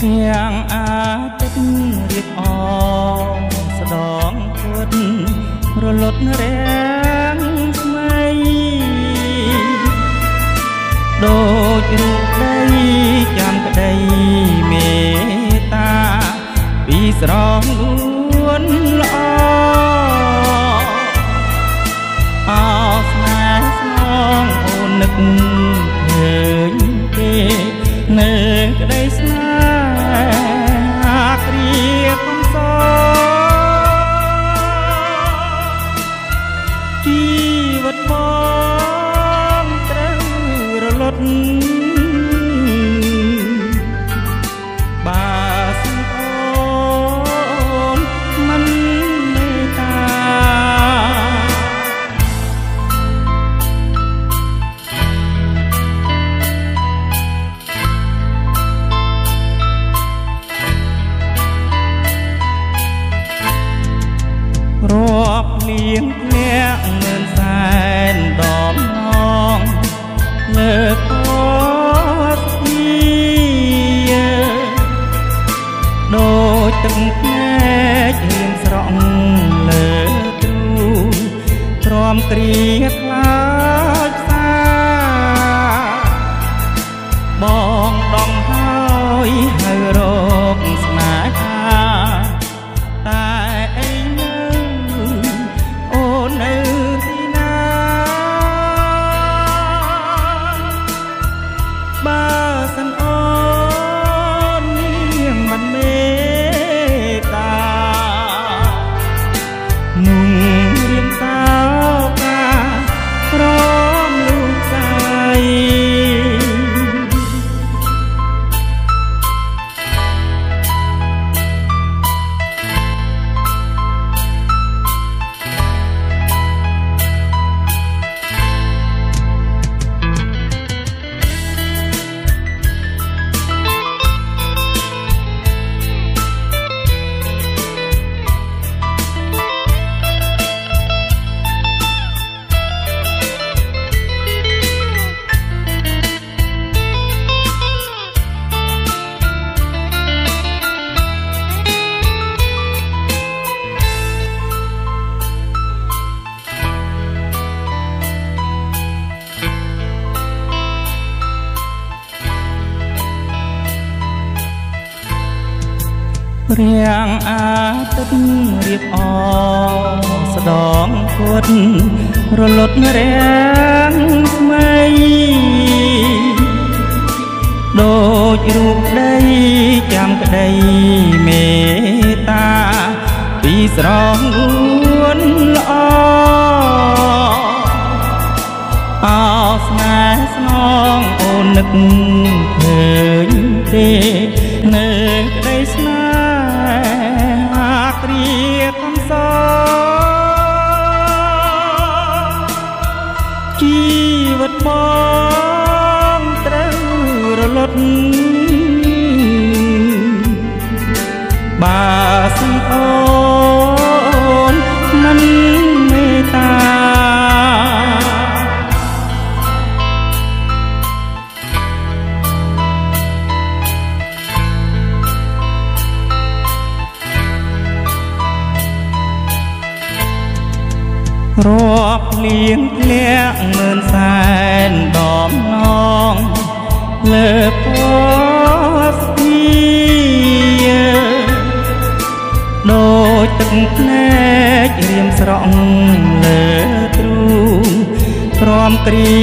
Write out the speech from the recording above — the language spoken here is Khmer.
រាំងអាទិត្យរៀបអងស្ដងពុតរលត់រាំងស្មៃដូចរូបដីចាំក្ដីមេតាពីស្រងលួនល្អអោស្នេហ៍ស្នងអូននឹក ទ្រាំគ្រាខ្លាចផ្សាបងដងហើយហៅរកស្នេហាតែអីនៅអូននៅទីណាបើសិនអូ រាំងអាទិត្យរៀបអងស្ដងពុតរលត់រាំងស្មៃដូចរូបដីចាំក្ដីមេ វិតបងត្រូវរលត់ រាប់លៀងធ្លាក់ងឿនសែនដមនងលើពណ៌ស្ពីដូចទឹកភ្នែករៀមស្រក់លើទ្រូងព្រមគ្រា